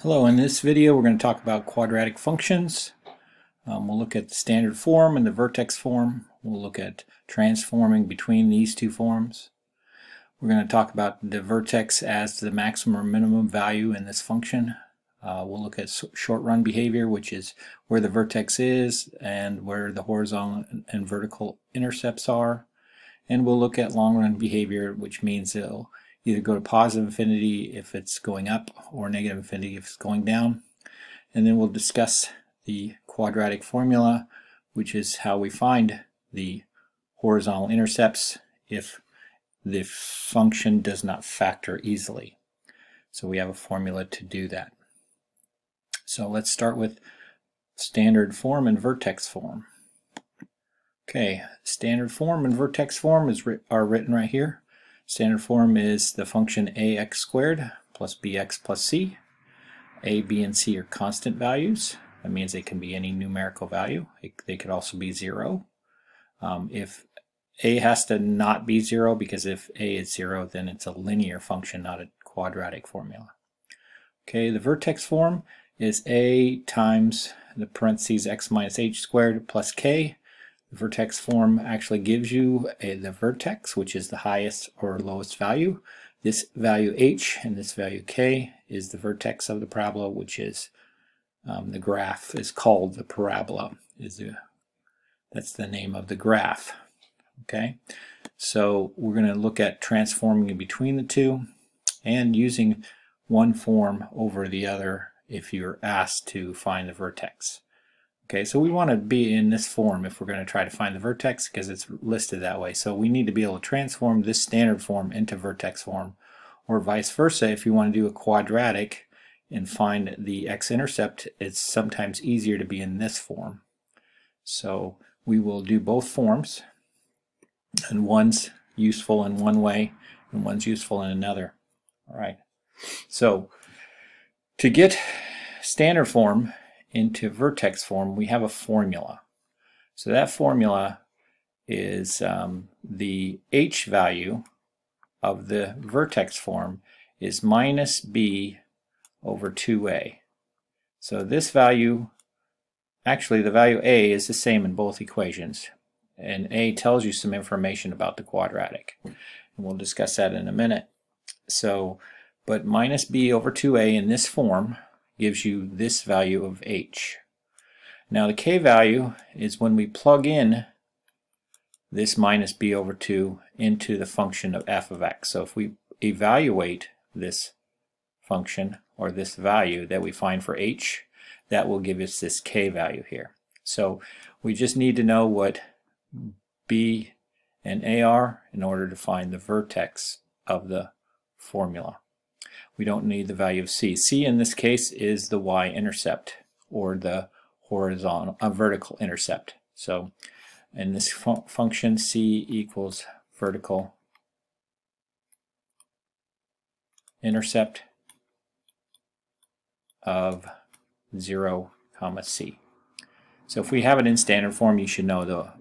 Hello, in this video we're going to talk about quadratic functions. Um, we'll look at the standard form and the vertex form. We'll look at transforming between these two forms. We're going to talk about the vertex as the maximum or minimum value in this function. Uh, we'll look at short run behavior, which is where the vertex is and where the horizontal and vertical intercepts are. And we'll look at long run behavior, which means it'll either go to positive infinity if it's going up or negative infinity if it's going down. And then we'll discuss the quadratic formula, which is how we find the horizontal intercepts if the function does not factor easily. So we have a formula to do that. So let's start with standard form and vertex form. Okay, standard form and vertex form is are written right here. Standard form is the function ax squared plus bx plus c. a, b, and c are constant values. That means they can be any numerical value. It, they could also be zero. Um, if a has to not be zero, because if a is zero, then it's a linear function, not a quadratic formula. Okay, the vertex form is a times the parentheses x minus h squared plus k the vertex form actually gives you a, the vertex, which is the highest or lowest value. This value h and this value k is the vertex of the parabola, which is um, the graph is called the parabola. Is the that's the name of the graph. Okay, so we're going to look at transforming in between the two and using one form over the other if you're asked to find the vertex. Okay, so we want to be in this form if we're going to try to find the vertex because it's listed that way. So we need to be able to transform this standard form into vertex form or vice versa. If you want to do a quadratic and find the x-intercept, it's sometimes easier to be in this form. So we will do both forms and one's useful in one way and one's useful in another. All right. So to get standard form, into vertex form, we have a formula. So that formula is um, the h value of the vertex form is minus b over 2a. So this value, actually the value a is the same in both equations. And a tells you some information about the quadratic. And we'll discuss that in a minute. So, but minus b over 2a in this form gives you this value of h. Now the k value is when we plug in this minus b over 2 into the function of f of x. So if we evaluate this function or this value that we find for h, that will give us this k value here. So we just need to know what b and a are in order to find the vertex of the formula we don't need the value of c. c in this case is the y-intercept or the horizontal, uh, vertical intercept. So in this fu function c equals vertical intercept of 0 comma c. So if we have it in standard form, you should know the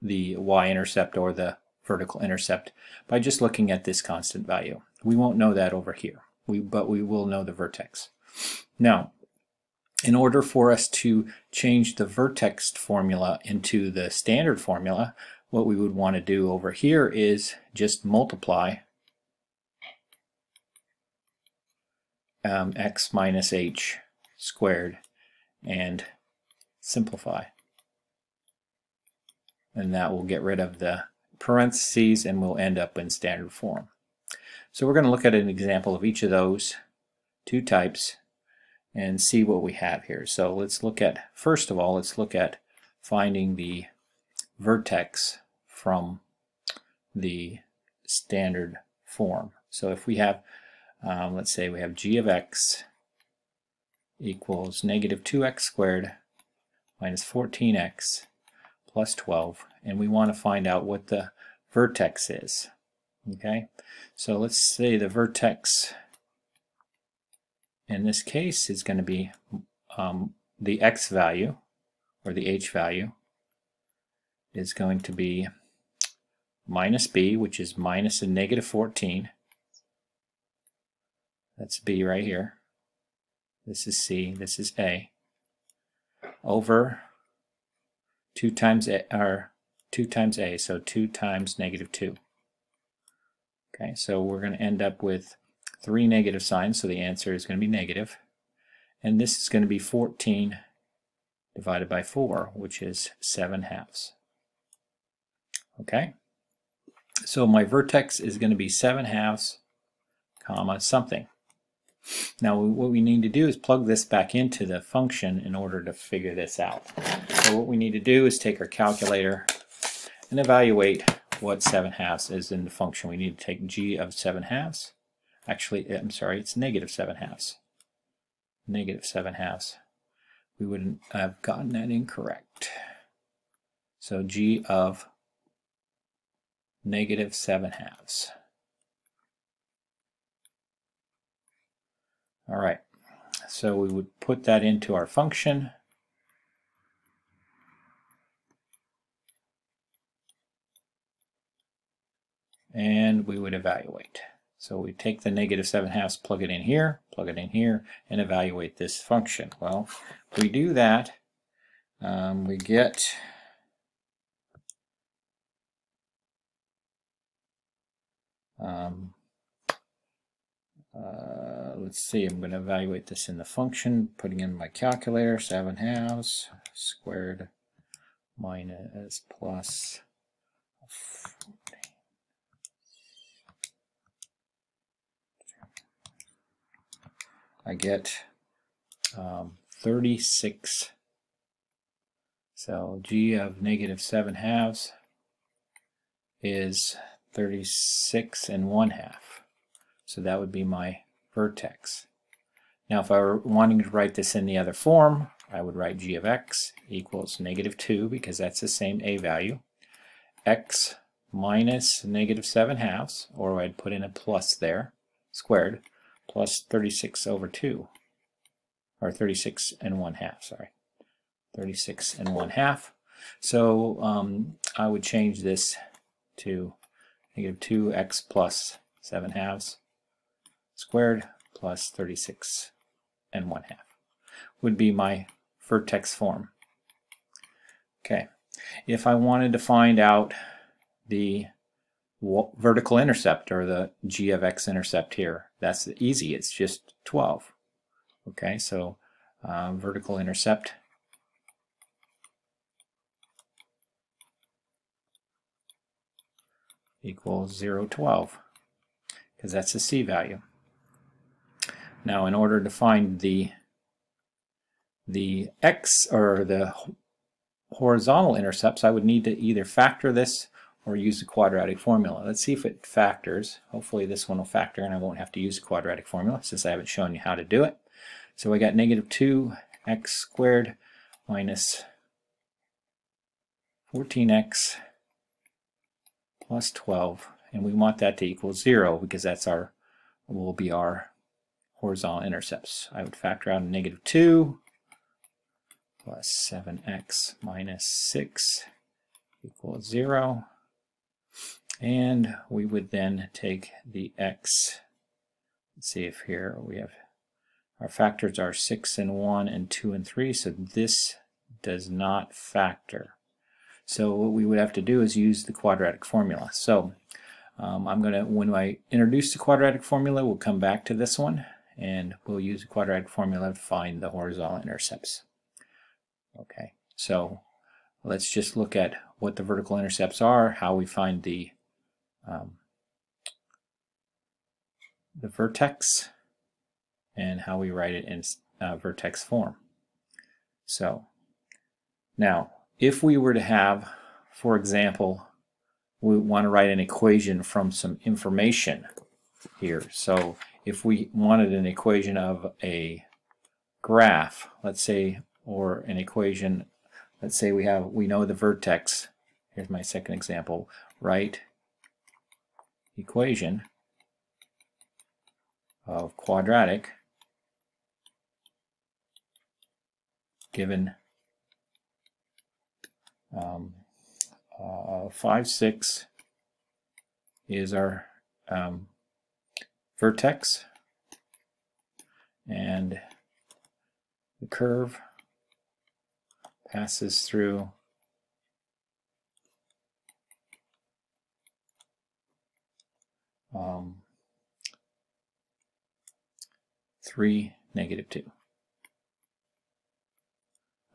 the y-intercept or the vertical intercept by just looking at this constant value. We won't know that over here, we, but we will know the vertex. Now, in order for us to change the vertex formula into the standard formula, what we would want to do over here is just multiply um, x minus h squared and simplify. And that will get rid of the parentheses and we'll end up in standard form. So we're going to look at an example of each of those two types and see what we have here. So let's look at, first of all, let's look at finding the vertex from the standard form. So if we have, um, let's say we have g of x equals negative 2x squared minus 14x plus 12, and we want to find out what the vertex is. Okay, so let's say the vertex in this case is going to be um, the x value or the h value is going to be minus b, which is minus a negative 14. That's b right here. this is C, this is A, over 2 times A, or 2 times A, so 2 times negative 2. Okay, so we're going to end up with three negative signs, so the answer is going to be negative. And this is going to be 14 divided by 4, which is 7 halves. Okay, so my vertex is going to be 7 halves, comma, something. Now what we need to do is plug this back into the function in order to figure this out. So what we need to do is take our calculator and evaluate what 7 halves is in the function. We need to take g of 7 halves. Actually, eh, I'm sorry, it's negative 7 halves. Negative 7 halves. We wouldn't have gotten that incorrect. So g of negative 7 halves. All right, so we would put that into our function. And we would evaluate. So we take the negative 7 halves, plug it in here, plug it in here, and evaluate this function. Well, if we do that, um, we get um, uh, let's see, I'm going to evaluate this in the function, putting in my calculator, 7 halves squared minus plus I get um, 36. So g of negative 7 halves is 36 and 1 half. So that would be my vertex. Now if I were wanting to write this in the other form, I would write g of x equals negative 2 because that's the same a value. x minus negative 7 halves, or I'd put in a plus there, squared, plus 36 over 2, or 36 and 1 half, sorry. 36 and 1 half. So um, I would change this to negative 2x plus 7 halves squared plus 36 and 1 half would be my vertex form. Okay, if I wanted to find out the vertical intercept or the g of x intercept here, that's easy, it's just 12. Okay, so uh, vertical intercept equals 0, 12, because that's the c value. Now in order to find the the x or the horizontal intercepts I would need to either factor this or use the quadratic formula. Let's see if it factors. Hopefully this one will factor and I won't have to use the quadratic formula since I haven't shown you how to do it. So I got negative 2x squared minus 14x plus 12 and we want that to equal 0 because that's our will be our horizontal intercepts. I would factor out a negative 2 plus 7x minus 6 equals 0. And we would then take the x. Let's see if here we have our factors are 6 and 1 and 2 and 3, so this does not factor. So what we would have to do is use the quadratic formula. So um, I'm going to, when I introduce the quadratic formula, we'll come back to this one and we'll use the quadratic formula to find the horizontal intercepts. Okay, so let's just look at what the vertical intercepts are, how we find the um, the vertex, and how we write it in uh, vertex form. So now, if we were to have, for example, we want to write an equation from some information here. So if we wanted an equation of a graph, let's say, or an equation, let's say we have, we know the vertex, here's my second example, write equation of quadratic given um, uh, 5, 6 is our um, vertex and the curve passes through um, 3, negative 2.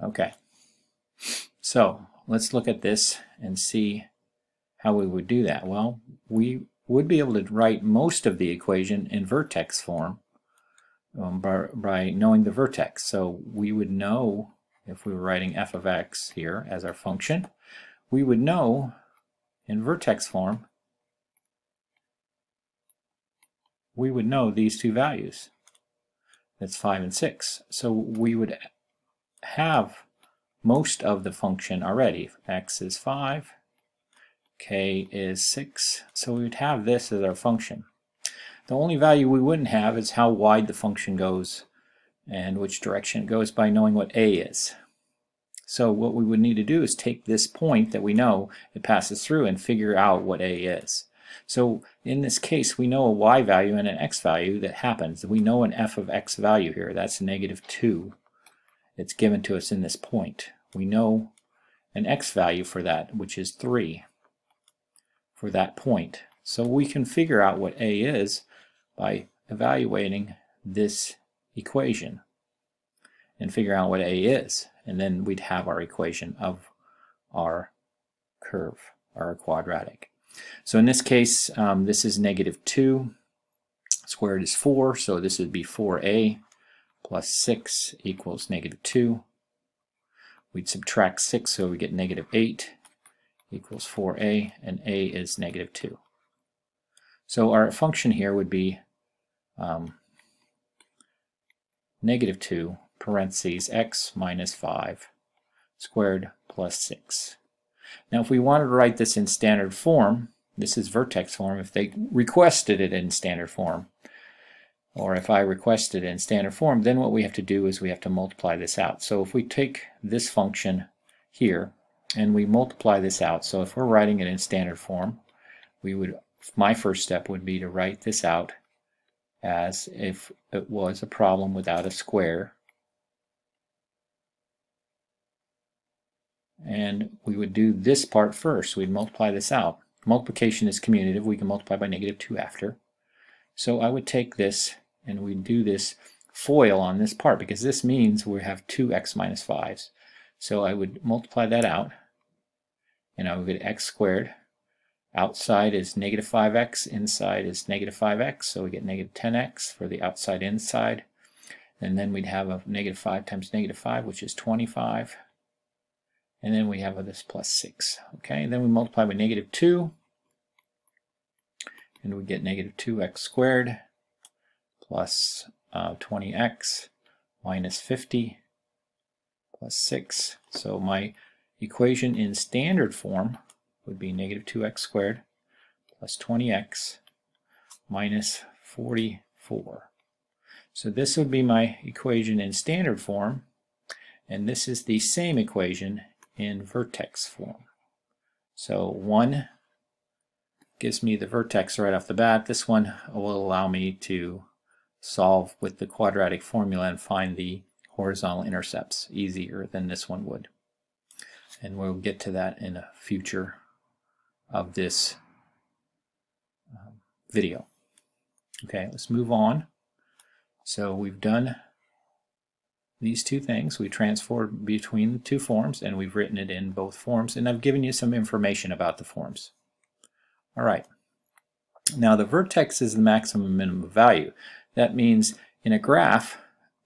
Okay, so let's look at this and see how we would do that. Well, we would be able to write most of the equation in vertex form um, by, by knowing the vertex. So we would know, if we were writing f of x here as our function, we would know in vertex form, we would know these two values. That's 5 and 6. So we would have most of the function already. x is 5, k is 6. So we would have this as our function. The only value we wouldn't have is how wide the function goes and which direction it goes by knowing what a is. So what we would need to do is take this point that we know it passes through and figure out what a is. So in this case, we know a y value and an x value that happens. We know an f of x value here. That's negative 2. It's given to us in this point. We know an x value for that, which is 3 for that point. So we can figure out what a is by evaluating this equation and figure out what a is. And then we'd have our equation of our curve, our quadratic. So in this case, um, this is negative 2 squared is 4, so this would be 4a plus 6 equals negative 2. We'd subtract 6, so we get negative 8 equals 4a, and a is negative 2. So our function here would be um, negative 2 parentheses x minus 5 squared plus 6. Now if we wanted to write this in standard form, this is vertex form, if they requested it in standard form, or if I requested it in standard form, then what we have to do is we have to multiply this out. So if we take this function here and we multiply this out, so if we're writing it in standard form, we would my first step would be to write this out as if it was a problem without a square. And we would do this part first. We'd multiply this out. Multiplication is commutative. We can multiply by negative 2 after. So I would take this and we'd do this FOIL on this part because this means we have two x minus 5s. So I would multiply that out and I would get x squared Outside is negative 5x, inside is negative 5x, so we get negative 10x for the outside inside. And then we'd have a negative 5 times negative 5, which is 25. And then we have this plus 6. Okay, and then we multiply by negative 2, and we get negative 2x squared plus uh, 20x minus 50 plus 6. So my equation in standard form would be negative 2x squared plus 20x minus 44. So this would be my equation in standard form, and this is the same equation in vertex form. So 1 gives me the vertex right off the bat. This one will allow me to solve with the quadratic formula and find the horizontal intercepts easier than this one would. And we'll get to that in a future of this um, video. Okay, let's move on. So we've done these two things. We transformed between the two forms and we've written it in both forms and I've given you some information about the forms. All right. Now the vertex is the maximum minimum value. That means in a graph,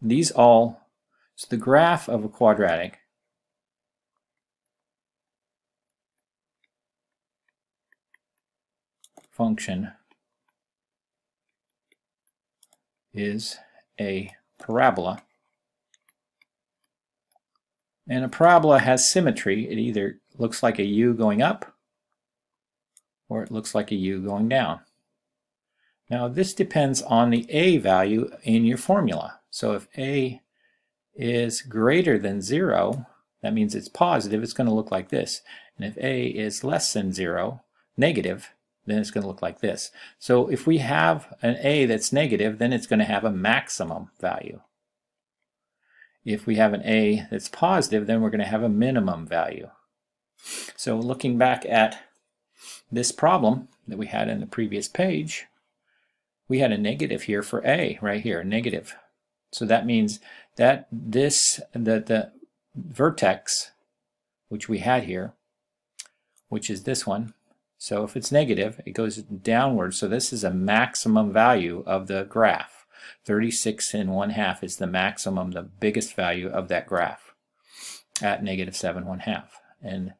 these all, so the graph of a quadratic function is a parabola. And a parabola has symmetry. It either looks like a U going up or it looks like a U going down. Now this depends on the A value in your formula. So if A is greater than 0, that means it's positive, it's going to look like this. And if A is less than 0, negative, then it's going to look like this. So if we have an A that's negative, then it's going to have a maximum value. If we have an a that's positive, then we're going to have a minimum value. So looking back at this problem that we had in the previous page, we had a negative here for a right here, negative. So that means that this, that the vertex, which we had here, which is this one, so if it's negative, it goes downward. So this is a maximum value of the graph. 36 and 1 half is the maximum, the biggest value of that graph at negative 7 1 half. And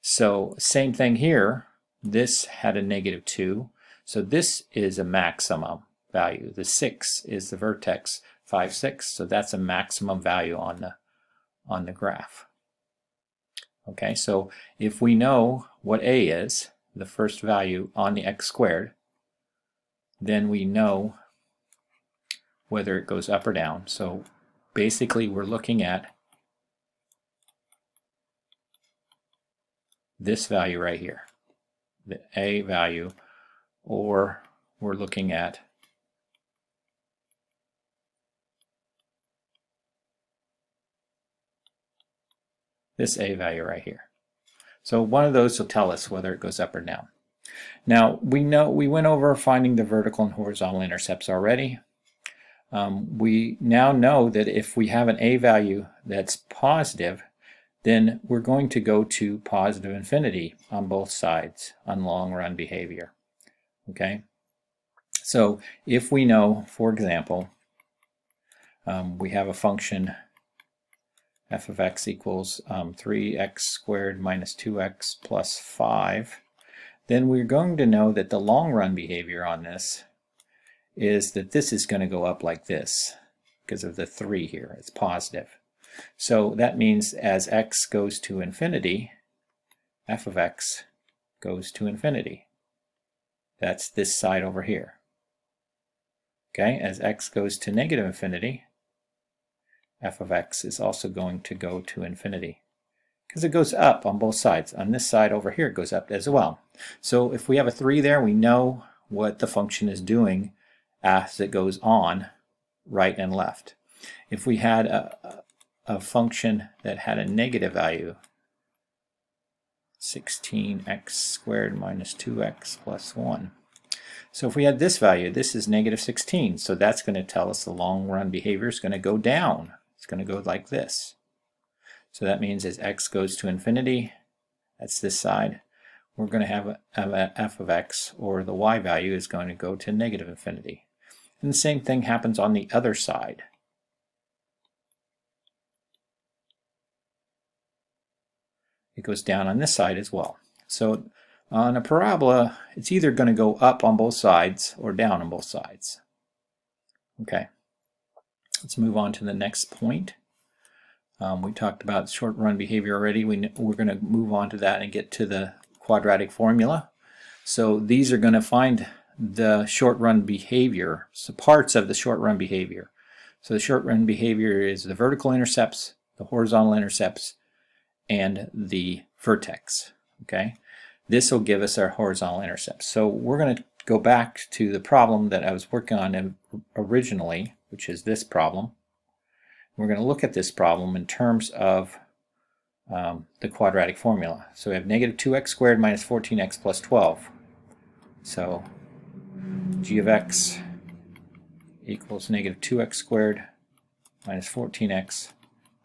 so same thing here. This had a negative 2. So this is a maximum value. The 6 is the vertex 5 6. So that's a maximum value on the on the graph. Okay, so if we know what a is, the first value on the x squared, then we know whether it goes up or down. So basically we're looking at this value right here, the a value, or we're looking at this a value right here. So one of those will tell us whether it goes up or down. Now we know we went over finding the vertical and horizontal intercepts already. Um, we now know that if we have an a value that's positive, then we're going to go to positive infinity on both sides on long run behavior. Okay, so if we know, for example, um, we have a function f of x equals um, 3x squared minus 2x plus 5, then we're going to know that the long run behavior on this is that this is going to go up like this because of the 3 here. It's positive. So that means as x goes to infinity, f of x goes to infinity. That's this side over here. Okay, as x goes to negative infinity, f of x is also going to go to infinity because it goes up on both sides. On this side over here it goes up as well. So if we have a 3 there, we know what the function is doing as it goes on right and left. If we had a, a function that had a negative value, 16x squared minus 2x plus 1, so if we had this value, this is negative 16. So that's going to tell us the long run behavior is going to go down. It's going to go like this. So that means as x goes to infinity, that's this side, we're going to have f of x, or the y value is going to go to negative infinity. And the same thing happens on the other side. It goes down on this side as well. So on a parabola, it's either going to go up on both sides or down on both sides. Okay. Let's move on to the next point. Um, we talked about short run behavior already. We, we're going to move on to that and get to the quadratic formula. So these are going to find the short run behavior, so parts of the short run behavior. So the short run behavior is the vertical intercepts, the horizontal intercepts, and the vertex. Okay, This will give us our horizontal intercepts. So we're going to go back to the problem that I was working on originally which is this problem. We're going to look at this problem in terms of um, the quadratic formula. So we have negative 2x squared minus 14x plus 12. So g of x equals negative 2x squared minus 14x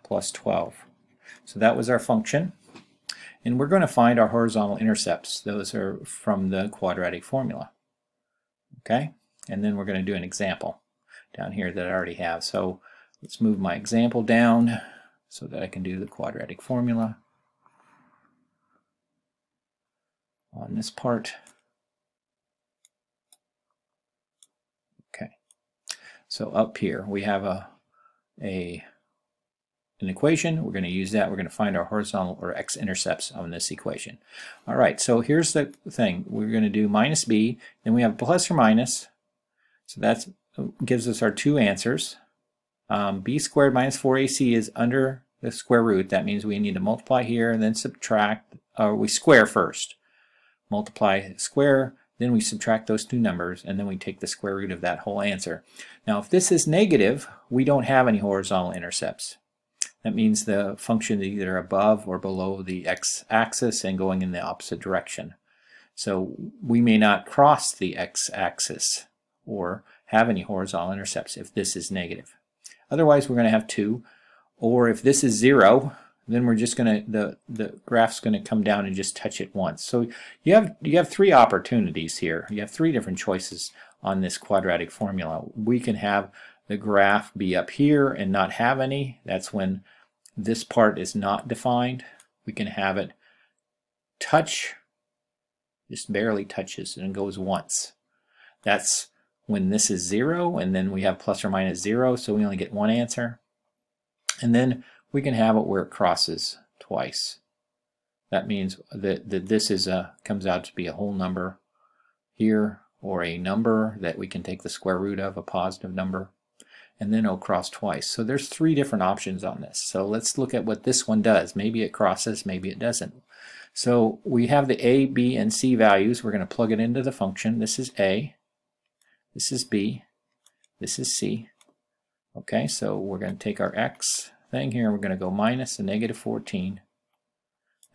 plus 12. So that was our function. And we're going to find our horizontal intercepts. Those are from the quadratic formula. Okay? And then we're going to do an example down here that I already have. So let's move my example down so that I can do the quadratic formula on this part. Okay, so up here we have a, a an equation. We're going to use that. We're going to find our horizontal or x-intercepts on this equation. All right, so here's the thing. We're going to do minus b, then we have plus or minus. So that gives us our two answers. Um, b squared minus 4ac is under the square root. That means we need to multiply here and then subtract, or we square first. Multiply square, then we subtract those two numbers, and then we take the square root of that whole answer. Now if this is negative, we don't have any horizontal intercepts. that means the function is either above or below the x-axis and going in the opposite direction. So we may not cross the x-axis or have any horizontal intercepts if this is negative. Otherwise, we're going to have 2. Or if this is 0, then we're just going to, the, the graph's going to come down and just touch it once. So you have, you have three opportunities here. You have three different choices on this quadratic formula. We can have the graph be up here and not have any. That's when this part is not defined. We can have it touch, just barely touches and goes once. That's when this is zero and then we have plus or minus zero so we only get one answer. And then we can have it where it crosses twice. That means that, that this is a comes out to be a whole number here or a number that we can take the square root of, a positive number, and then it'll cross twice. So there's three different options on this. So let's look at what this one does. Maybe it crosses, maybe it doesn't. So we have the a, b, and c values. We're going to plug it into the function. This is a, this is b, this is c. Okay, so we're going to take our x thing here. We're going to go minus a negative 14.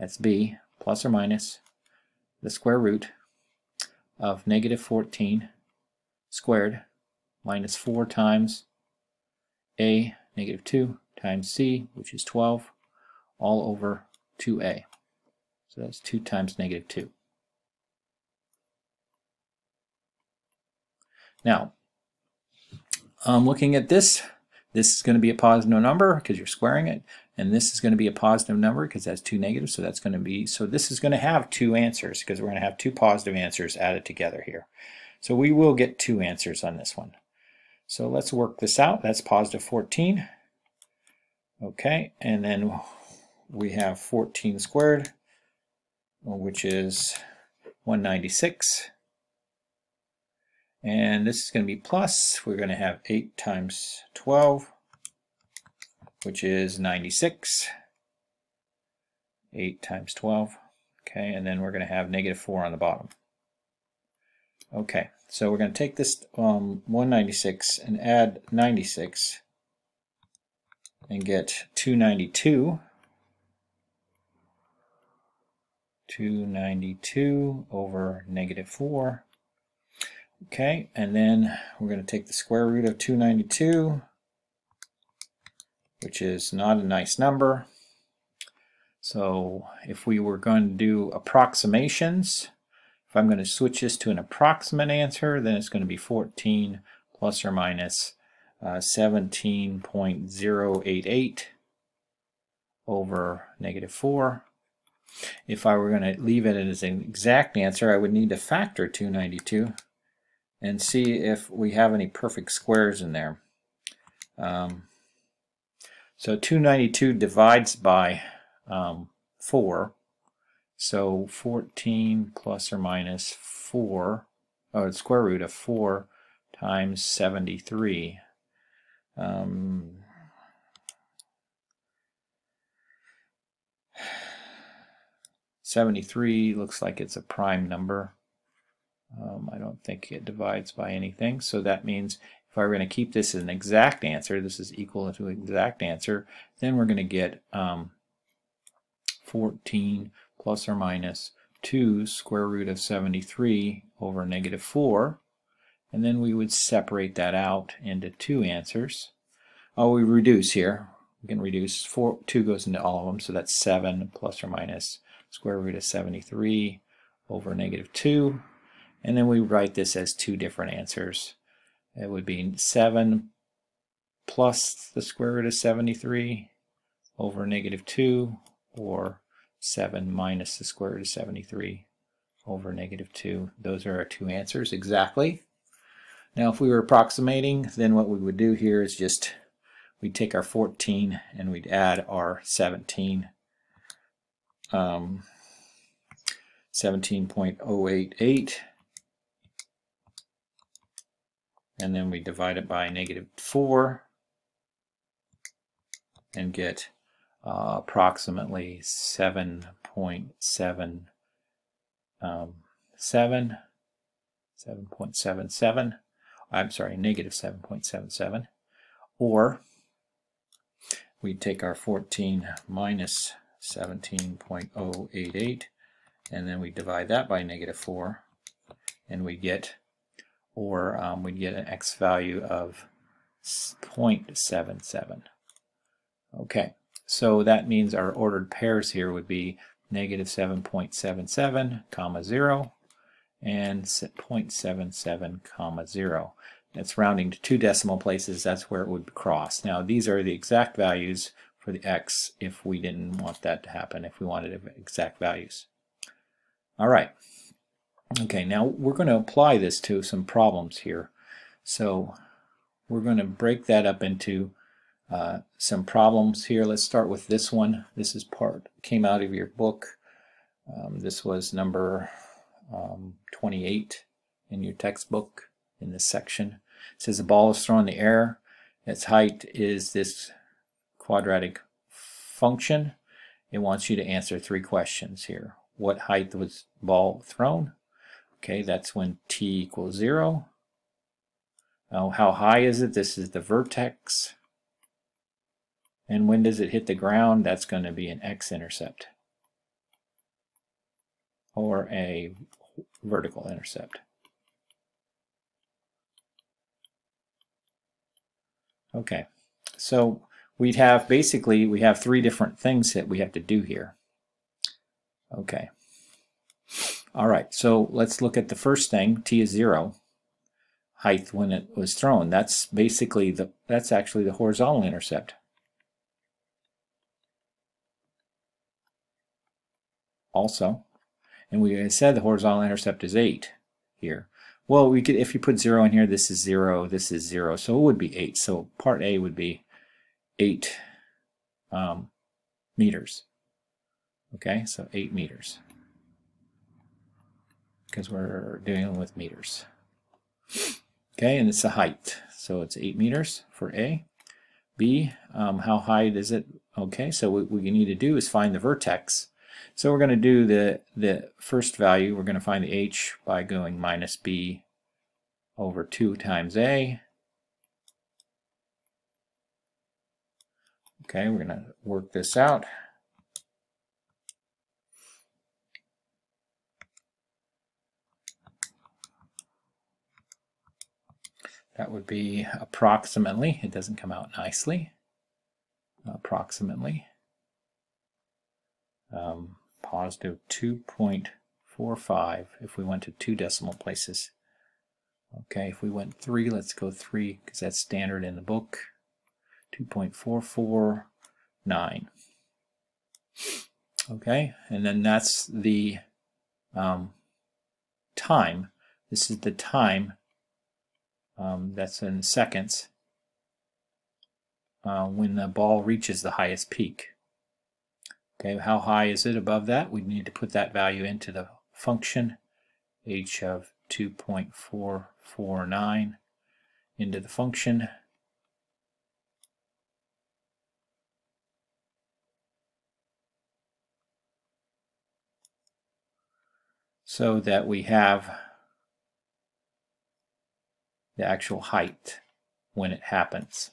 That's b, plus or minus the square root of negative 14 squared minus 4 times a, negative 2, times c, which is 12, all over 2a. So that's 2 times negative 2. Now, um, looking at this, this is going to be a positive number because you're squaring it, and this is going to be a positive number because that's two negatives, so that's going to be, so this is going to have two answers because we're going to have two positive answers added together here. So we will get two answers on this one. So let's work this out. That's positive 14. Okay, and then we have 14 squared, which is 196. And this is going to be plus. We're going to have 8 times 12, which is 96. 8 times 12. Okay, and then we're going to have negative 4 on the bottom. Okay, so we're going to take this um, 196 and add 96 and get 292. 292 over negative 4 Okay, and then we're going to take the square root of 292, which is not a nice number. So if we were going to do approximations, if I'm going to switch this to an approximate answer, then it's going to be 14 plus or minus, uh, 17.088 over negative 4. If I were going to leave it as an exact answer, I would need to factor 292 and see if we have any perfect squares in there. Um, so 292 divides by um, 4. So 14 plus or minus 4, or square root of 4 times 73. Um, Seventy-three looks like it's a prime number. Um, I don't think it divides by anything, so that means if I were going to keep this as an exact answer, this is equal to an exact answer, then we're going to get um, 14 plus or minus 2 square root of 73 over negative 4, and then we would separate that out into two answers. Oh, we reduce here. We can reduce, four, 2 goes into all of them, so that's 7 plus or minus square root of 73 over negative 2 and then we write this as two different answers. It would be 7 plus the square root of 73 over negative 2 or 7 minus the square root of 73 over negative 2. Those are our two answers exactly. Now if we were approximating then what we would do here is just we'd take our 14 and we'd add our 17 um, 17.088 and then we divide it by negative 4 and get uh, approximately 7.7 um, 7 I'm sorry negative 7.77 or we take our 14 minus 17.088 and then we divide that by negative 4 and we get or um, we get an x value of 0.77 okay so that means our ordered pairs here would be negative 7.77 comma 0 and 0.77 comma 0 that's rounding to two decimal places that's where it would cross. Now these are the exact values for the x if we didn't want that to happen if we wanted exact values. All right. Okay, now we're going to apply this to some problems here. So we're going to break that up into uh, some problems here. Let's start with this one. This is part came out of your book. Um, this was number um, 28 in your textbook in this section. It says a ball is thrown in the air. Its height is this quadratic function. It wants you to answer three questions here what height was ball thrown. Okay, that's when t equals 0. Now, how high is it? This is the vertex. And when does it hit the ground? That's going to be an x-intercept or a vertical intercept. Okay, so we'd have basically, we have three different things that we have to do here. Okay. All right, so let's look at the first thing, t is 0, height when it was thrown. That's basically the, that's actually the horizontal intercept. Also, and we said the horizontal intercept is 8 here. Well, we could if you put 0 in here, this is 0, this is 0, so it would be 8. So part A would be 8 um, meters. Okay, so 8 meters. Because we're dealing with meters. Okay, and it's the height. So it's 8 meters for A. B, um, how high is it? Okay, so what we need to do is find the vertex. So we're going to do the, the first value. We're going to find the h by going minus b over 2 times a. Okay, we're going to work this out. That would be approximately, it doesn't come out nicely, approximately, um, positive 2.45 if we went to two decimal places. Okay, if we went 3, let's go 3 because that's standard in the book. 2.449. Okay, and then that's the um, time. This is the time um, that's in seconds, uh, when the ball reaches the highest peak. Okay, how high is it above that? We need to put that value into the function, h of 2.449 into the function. So that we have the actual height when it happens.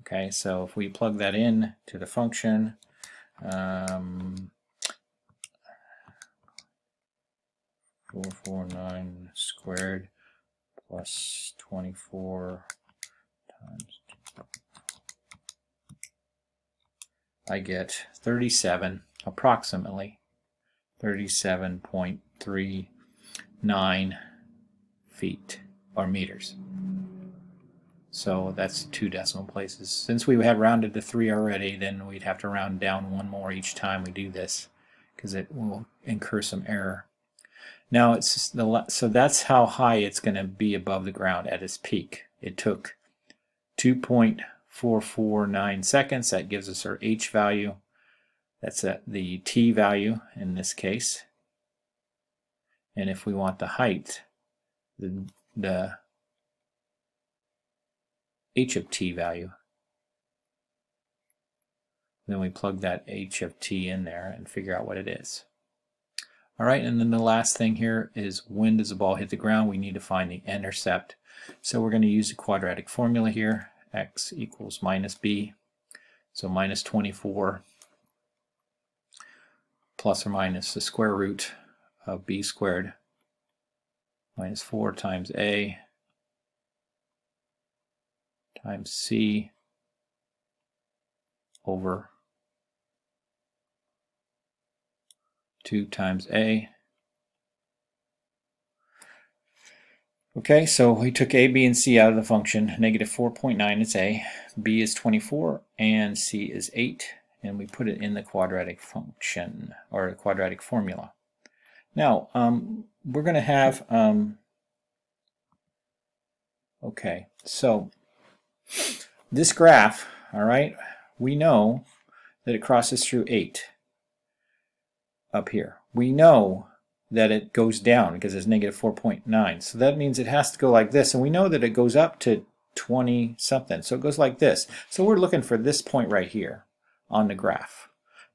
Okay, so if we plug that in to the function, um, 449 squared plus 24 times I get 37, approximately 37.39 feet or meters. So that's two decimal places. Since we have rounded to three already, then we'd have to round down one more each time we do this because it will incur some error. Now it's the so that's how high it's going to be above the ground at its peak. It took 2.449 seconds. That gives us our h value. That's at the t value in this case. And if we want the height, the the h of t value. Then we plug that h of t in there and figure out what it is. All right, and then the last thing here is when does the ball hit the ground? We need to find the intercept. So we're going to use the quadratic formula here, x equals minus b. So minus 24 plus or minus the square root of b squared minus 4 times a times c over 2 times a. Okay, so we took a, b, and c out of the function. Negative 4.9 is a, b is 24, and c is 8. And we put it in the quadratic function, or quadratic formula. Now, um, we're going to have, um, okay, so this graph, all right, we know that it crosses through 8 up here. We know that it goes down because it's negative 4.9. So that means it has to go like this. And we know that it goes up to 20 something. So it goes like this. So we're looking for this point right here on the graph.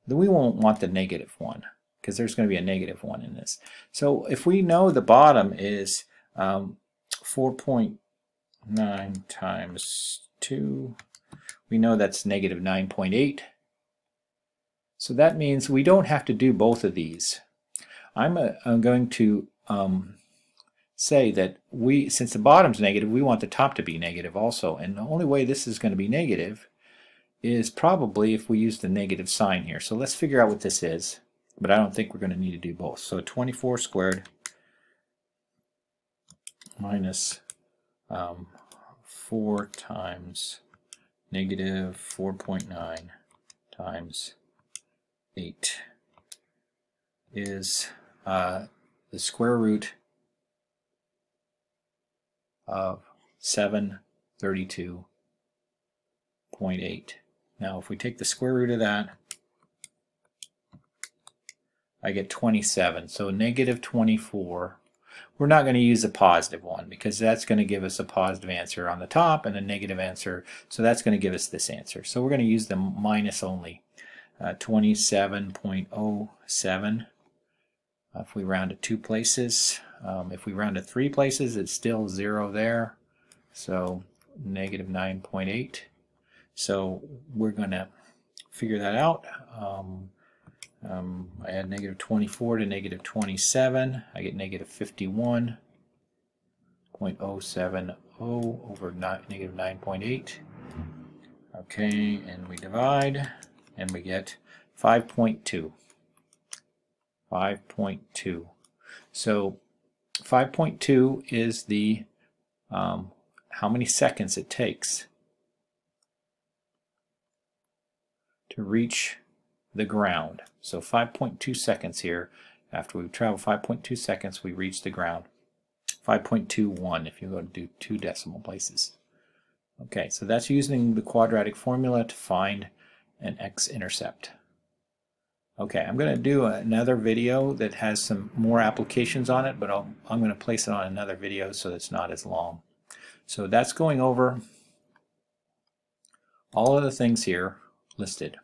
We won't want the negative one because there's going to be a negative one in this. So if we know the bottom is um, 4.9 times 2, we know that's negative 9.8. So that means we don't have to do both of these. I'm, a, uh, I'm going to um, say that we, since the bottom's negative, we want the top to be negative also. And the only way this is going to be negative is probably if we use the negative sign here. So let's figure out what this is. But I don't think we're going to need to do both. So 24 squared minus um, 4 times negative 4.9 times 8 is uh, the square root of 732.8. Now if we take the square root of that, I get 27. So negative 24 we're not going to use a positive one because that's going to give us a positive answer on the top and a negative answer. So that's going to give us this answer. So we're going to use the minus only. Uh, 27.07 uh, if we round to two places. Um, if we round to three places, it's still zero there. So negative 9.8. So we're going to figure that out. Um, um, I add negative 24 to negative 27. I get negative 51.070 over negative 9.8. Okay, and we divide, and we get 5.2. 5.2. So 5.2 is the um, how many seconds it takes to reach the ground. So 5.2 seconds here. After we travel 5.2 seconds, we reach the ground. 5.21 if you go to do two decimal places. Okay, so that's using the quadratic formula to find an x-intercept. Okay, I'm going to do another video that has some more applications on it, but i am going to place it on another video so it's not as long. So that's going over all of the things here listed.